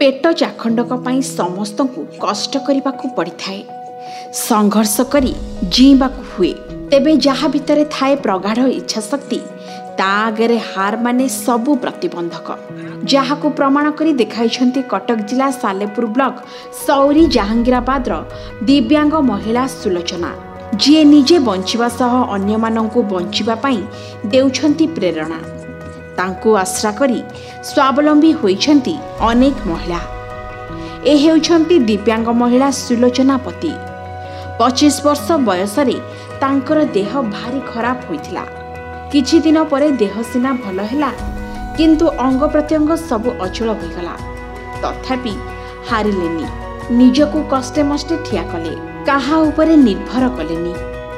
ପେଟ ଚାଖଣ୍ଡକ ପାଇଁ ସମସ୍ତଙ୍କୁ କଷ୍ଟ କରିବାକୁ ପଡ଼ିଥାଏ। ସଂଘର୍ଷ କରି ଜିଇବାକୁ ହୁଏ। ତେବେ ଯାହା ଭିତରେ ଥାଏ ପ୍ରଗାଢ଼ ଇଚ୍ଛାଶକ୍ତି ତା ଆଗରେ ହାର ମାନେ ସବୁ ପ୍ରତିବନ୍ଧକ। ଯାହାକୁ ପ୍ରମାଣ କରି ଦେଖାଇଛନ୍ତି କଟକ ଜିଲ୍ଲା ସାଲେପୁର ବ୍ଲକ ସୌରୀ ଜାହାଙ୍ଗୀରାବାଦର ଦିବ୍ୟାଙ୍ଗ ମହିଳା ସୁଲୋଚନା। ଯିଏ ନିଜେ ବଞ୍ଚିବା ସହ ଅନ୍ୟମାନଙ୍କୁ ବଞ୍ଚିବା ପାଇଁ ଦେଉଛନ୍ତି ପ୍ରେରଣା। ତାଙ୍କୁ ଆଶ୍ରା କରି ସ୍ୱାବଲମ୍ବୀ ହୋଇଛନ୍ତି ଅନେକ ମହିଳା। ଏ ହେଉଛନ୍ତି ଦିବ୍ୟାଙ୍ଗ ମହିଳା ସୁଲୋଚନା ପତି ପଚିଶ ବର୍ଷ ବୟସରେ ତାଙ୍କର ଦେହ ଭାରି ଖରାପ ହୋଇଥିଲା। କିଛି ଦିନ ପରେ ଦେହ ସିନା ଭଲ ହେଲା କିନ୍ତୁ ଅଙ୍ଗ ପ୍ରତ୍ୟଙ୍ଗ ସବୁ ଅଚଳ ହୋଇଗଲା। ତଥାପି ହାରିଲେନି ନିଜକୁ କଷ୍ଟେ ମଷ୍ଟେ ଠିଆ କଲେ। କାହା ଉପରେ ନିର୍ଭର କଲେନି।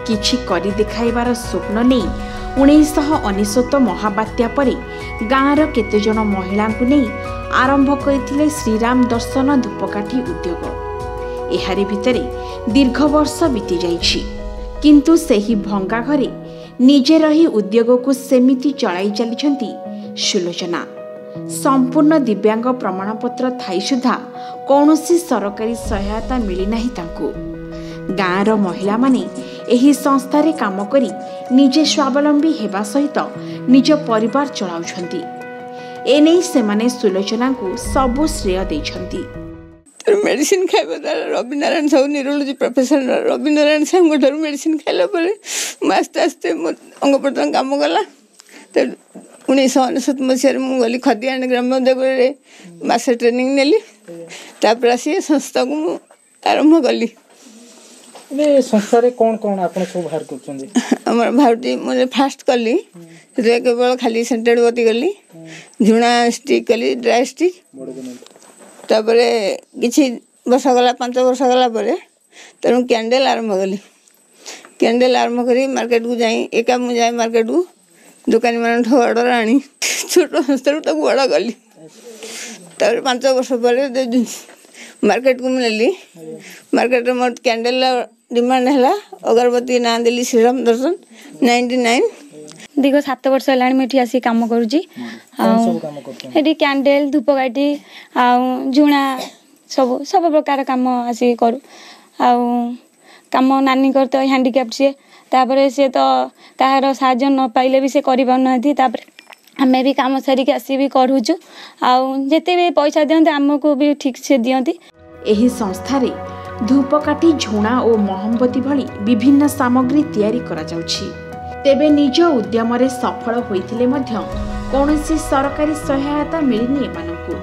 କିଛି କରି ଦେଖାଇବାର ସ୍ୱପ୍ନ ନେଇ ଉଣେଇଶହ ଅନେଶ୍ୱତ ମହାବାତ୍ୟା ପରେ ଗାଁର କେତେଜଣ ମହିଳାଙ୍କୁ ନେଇ ଆରମ୍ଭ କରିଥିଲେ ଶ୍ରୀରାମ ଦର୍ଶନ ଧୂପକାଠି ଉଦ୍ୟୋଗ। ଏହାରି ଭିତରେ ଦୀର୍ଘ ବର୍ଷ ବିତିଯାଇଛି। କିନ୍ତୁ ସେହି ଭଙ୍ଗା ଘରେ ନିଜେ ରହି ଉଦ୍ୟୋଗକୁ ସେମିତି ଚଳାଇ ଚାଲିଛନ୍ତି ସୁଲୋଚନା। ସମ୍ପୂର୍ଣ୍ଣ ଦିବ୍ୟାଙ୍ଗ ପ୍ରମାଣପତ୍ର ଥାଇ ସୁଦ୍ଧା କୌଣସି ସରକାରୀ ସହାୟତା ମିଳିନାହିଁ ତାଙ୍କୁ। ଗାଁର ମହିଳାମାନେ ଏହି ସଂସ୍ଥାରେ କାମ କରି ନିଜେ ସ୍ୱାବଲମ୍ବୀ ହେବା ସହିତ ନିଜ ପରିବାର ଚଳାଉଛନ୍ତି। ଏନେଇ ସେମାନେ ସୁଲୋଚନାଙ୍କୁ ସବୁ ଶ୍ରେୟ ଦେଇଛନ୍ତି। ତେଣୁ ମେଡ଼ିସିନ ଖାଇବା ଦ୍ୱାରା ରବିନାରାୟଣ ସାହୁ ନ୍ୟୁରୋଲୋଜି ପ୍ରଫେସର ରବିନାରାୟଣ ସାହୁଙ୍କ ଠାରୁ ମେଡ଼ିସିନ ଖାଇଲା ପରେ ମୁଁ ଆସ୍ତେ ଆସ୍ତେ ମୋ ଅଙ୍ଗ ପ୍ରତ୍ୟଙ୍ଗ କାମ କଲା। ତେଣୁ ଉଣେଇଶହ ଅନେଶ୍ୱତ ମସିହାରେ ମୁଁ ଗଲି ଖଦିଆଣି ଗ୍ରାମଦେବରେ ମାସେ ଟ୍ରେନିଂ ନେଲି। ତାପରେ ଆସି ଏ ସଂସ୍ଥାକୁ ମୁଁ ଆରମ୍ଭ କଲି। ଏବେ ସଂସ୍ଥାରେ କ'ଣ କ'ଣ ଆପଣ ସବୁ ବାହାର କରୁଛନ୍ତି? ଆମର ଭାଉଟି ମୁଁ ଫାଷ୍ଟ କଲି ସେଥିରେ କେବଳ ଖାଲି ସେଣ୍ଟେଡ଼ ବତି କଲି ଝୁଣା ଷ୍ଟିକ୍ କଲି ଡ୍ରାଏ ଷ୍ଟିକ୍ ବଡ଼ ଦିନ ତାପରେ କିଛି ବର୍ଷ ଗଲା ପାଞ୍ଚ ବର୍ଷ ଗଲା ପରେ ତେଣୁ କ୍ୟାଣ୍ଡେଲ୍ ଆରମ୍ଭ କଲି। କ୍ୟାଣ୍ଡେଲ୍ ଆରମ୍ଭ କରି ମାର୍କେଟକୁ ଯାଇ ଏକା ମୁଁ ଯାଏ ମାର୍କେଟକୁ ଦୋକାନୀମାନଙ୍କଠୁ ଅର୍ଡ଼ର ଆଣି ଛୋଟ ସଂସ୍ଥାରୁ ତାକୁ ବଡ଼ କଲି। ତାପରେ ପାଞ୍ଚ ବର୍ଷ ପରେ ମାର୍କେଟକୁ ମୁଁ ନେଲି ମାର୍କେଟରେ ମୋର କ୍ୟାଣ୍ଡେଲ୍ର ଡିମାଣ୍ଡ ହେଲା ଅଗରବତୀ ନାଁ ଦେଲି ଶ୍ରୀରାମ ଦର୍ଶନ ନାଇଣ୍ଟି ନାଇନ୍ ଦୀର୍ଘ ସାତ ବର୍ଷ ହେଲାଣି ମୁଁ ଏଠି ଆସିକି କାମ କରୁଛି ଆଉ ସବୁ କାମ କରୁଛନ୍ତି ଏଠି କ୍ୟାଣ୍ଡେଲ ଧୂପକାଠି ଆଉ ଝୁଣା ସବୁ ସବୁ ପ୍ରକାର କାମ ଆସିକି କରୁ ଆଉ କାମ ନାନୀଙ୍କର ତ ହ୍ୟାଣ୍ଡିକ୍ୟାପ୍ଟ ସିଏ ତାପରେ ସିଏ ତ କାହାର ସାହାଯ୍ୟ ନ ପାଇଲେ ବି ସେ କରିପାରୁନାହାନ୍ତି ତାପରେ ଆମେ ବି କାମ ସାରିକି ଆସିକି ବି କରୁଛୁ ଆଉ ଯେତେ ବି ପଇସା ଦିଅନ୍ତି ଆମକୁ ବି ଠିକ୍ ସେ ଦିଅନ୍ତି ଏହି ସଂସ୍ଥାରେ ଧୂପକାଠି ଝୁଣା ଓ ମହମବତୀ ଭଳି ବିଭିନ୍ନ ସାମଗ୍ରୀ ତିଆରି କରାଯାଉଛି। ତେବେ ନିଜ ଉଦ୍ୟମରେ ସଫଳ ହୋଇଥିଲେ ମଧ୍ୟ କୌଣସି ସରକାରୀ ସହାୟତା ମିଳିନି ଏମାନଙ୍କୁ।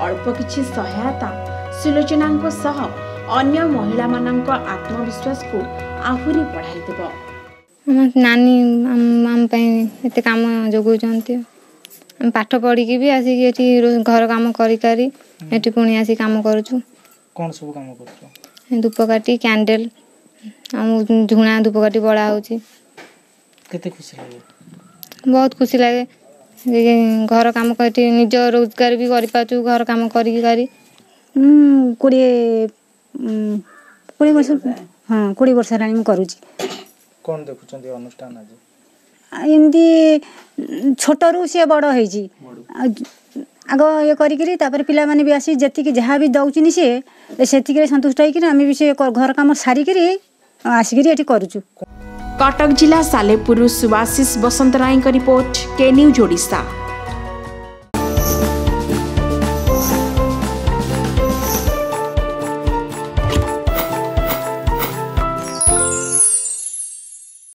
ଅଳ୍ପ କିଛି ସହାୟତା ସୁଲୋଚନାଙ୍କ ସହ ଅନ୍ୟ ମହିଳାମାନଙ୍କ ଆତ୍ମବିଶ୍ୱାସକୁ ଆହୁରି ବଢ଼ାଇଦେବ। ଆମ ନାନୀ ଆମ ଆମ ପାଇଁ ଏତେ କାମ ଯୋଗାଉଛନ୍ତି। ଆମେ ପାଠ ପଢ଼ିକି ବି ଆସିକି ଏଠି ରୋ- ଘର କାମ କରିକାରି ଏଠି ପୁଣି ଆସିକି କାମ କରୁଛୁ। କ'ଣ ସବୁ କାମ କରୁଛ? ଧୂପକାଠି କ୍ୟାଣ୍ଡେଲ୍ ଆଉ ଝୁଣା ଧୂପକାଠି ବଳା ହେଉଛି। କେତେ ଖୁସି ଲାଗେ? ବହୁତ ଖୁସି ଲାଗେ। ଯେ ଘର କାମ ଏଠି ନିଜ ରୋଜଗାର ବି କରିପାରୁଛୁ ଘର କାମ କରିକି କରି। ମୁଁ କୋଡ଼ିଏ ଉଁ, କୋଡ଼ିଏ ବର୍ଷ ହଁ କୋଡ଼ିଏ ବର୍ଷ ହେଲାଣି ମୁଁ କରୁଛି। କ'ଣ ଦେଖୁଛନ୍ତି ଅନୁଷ୍ଠାନ ଆଜି? ଆଉ ଏମିତି ଉଁ, ଛୋଟରୁ ସିଏ ବଡ଼ ହେଇଛି। ଆଉ ଜ- ଆଗ ଇଏ କରିକିରି ତାପରେ ପିଲାମାନେ ବି ଆସି ଯେତିକି ଯାହା ବି ଦେଉଛନ୍ତି ସିଏ ଏ ସେତିକିରେ ସନ୍ତୁଷ୍ଟ ହେଇକିରି ଆମେ ବି ସେ କ- ଘର କାମ ସାରିକିରି ଆସିକିରି ଏଠି କରୁଛୁ କଟକ ଜିଲ୍ଲା ସାଲେପୁରରୁ ସୁବାଶିଷ ବସନ୍ତରାୟଙ୍କ ରିପୋର୍ଟ କେ ନ୍ୟୁଜ୍ ଓଡ଼ିଶା।